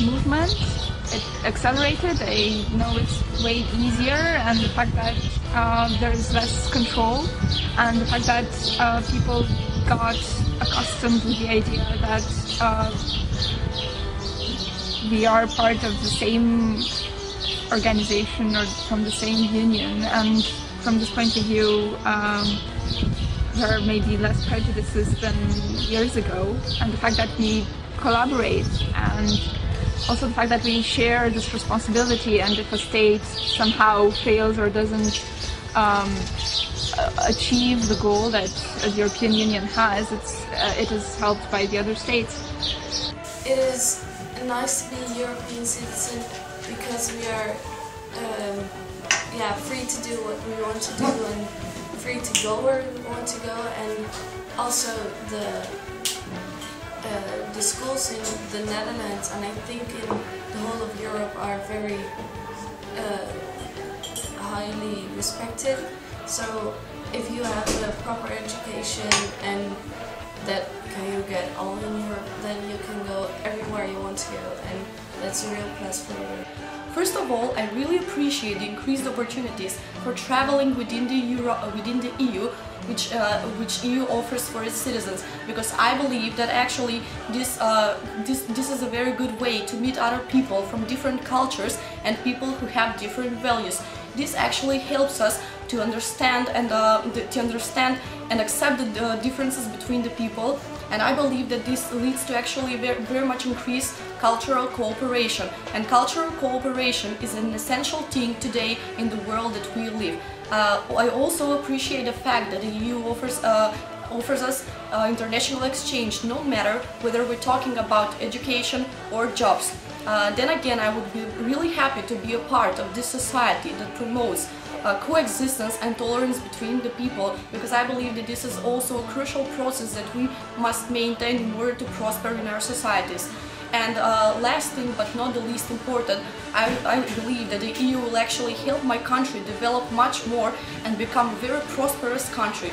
movement. It accelerated. I know it's way easier, and the fact that uh, there is less control, and the fact that uh, people got accustomed to the idea that uh, we are part of the same organization or from the same union, and from this point of view. Um, there may be less prejudices than years ago, and the fact that we collaborate and also the fact that we share this responsibility and if a state somehow fails or doesn't um, achieve the goal that the European Union has, it's, uh, it is helped by the other states. It is nice to be a European citizen because we are um, yeah, free to do what we want to do and to go where we want to go and also the uh, the schools in the Netherlands and I think in the whole of Europe are very uh, highly respected. So if you have a proper education and that can you get all in Europe, then you can go everywhere you want to go and that's a real plus for you. First of all, I really appreciate the increased opportunities for traveling within the, Euro, uh, within the EU which, uh, which EU offers for its citizens because I believe that actually this, uh, this, this is a very good way to meet other people from different cultures and people who have different values. This actually helps us to understand and uh, to understand and accept the differences between the people and I believe that this leads to actually very, very much increased cultural cooperation and cultural cooperation is an essential thing today in the world that we live. Uh, I also appreciate the fact that the EU offers uh, offers us uh, international exchange no matter whether we're talking about education or jobs. Uh, then again, I would be really happy to be a part of this society that promotes uh, coexistence and tolerance between the people because I believe that this is also a crucial process that we must maintain in order to prosper in our societies. And uh, last thing but not the least important, I, I, believe that the EU will actually help my country develop much more and become a very prosperous country.